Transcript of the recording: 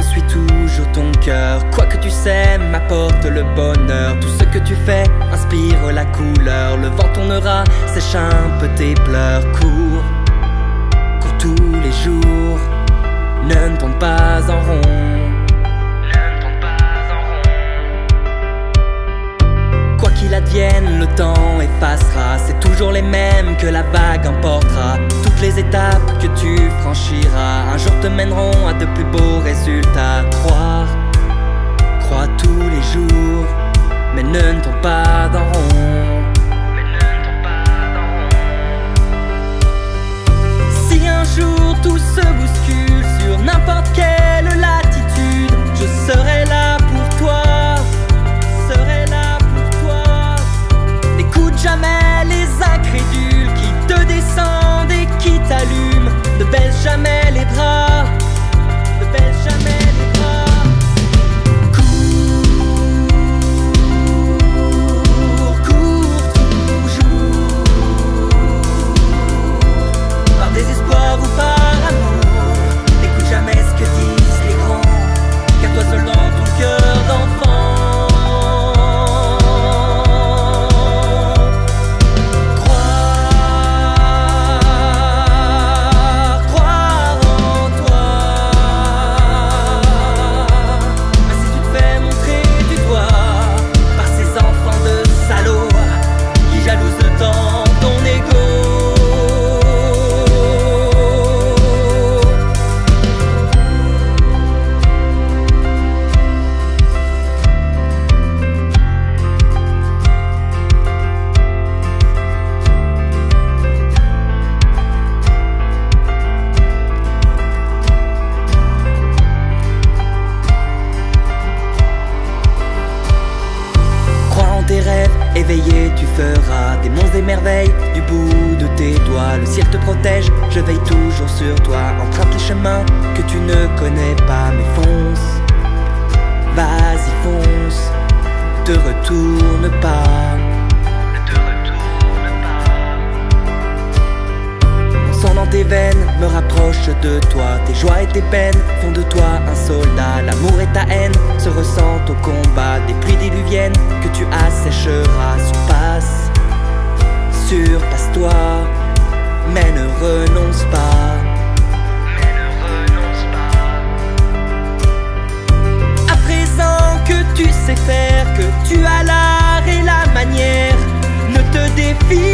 suis toujours ton cœur. Quoi que tu sais, m'apporte le bonheur. Tout ce que tu fais inspire la couleur. Le vent tournera, sèche un peu tes pleurs. Cours, cours tous les jours. Ne tourne pas en rond. Quoi qu'il advienne, le temps effacera. C'est toujours les mêmes que la vague emportera. Toutes les étapes que tu franchiras, un jour te mèneront à de plus beaux mais ne tourne tu feras des monts et merveilles du bout de tes doigts. Le ciel te protège, je veille toujours sur toi. Emprunte les chemins que tu ne connais pas, mais fonce. Vas-y, fonce, te retourne pas. Ne te retourne pas. Mon sang dans tes veines me rapproche de toi. Tes joies et tes peines font de toi un soldat. L'amour et ta haine se ressentent au combat. Des pluies que tu assécheras. Surpasse, surpasse-toi, mais ne renonce pas. À présent que tu sais faire, que tu as l'art et la manière, ne te défie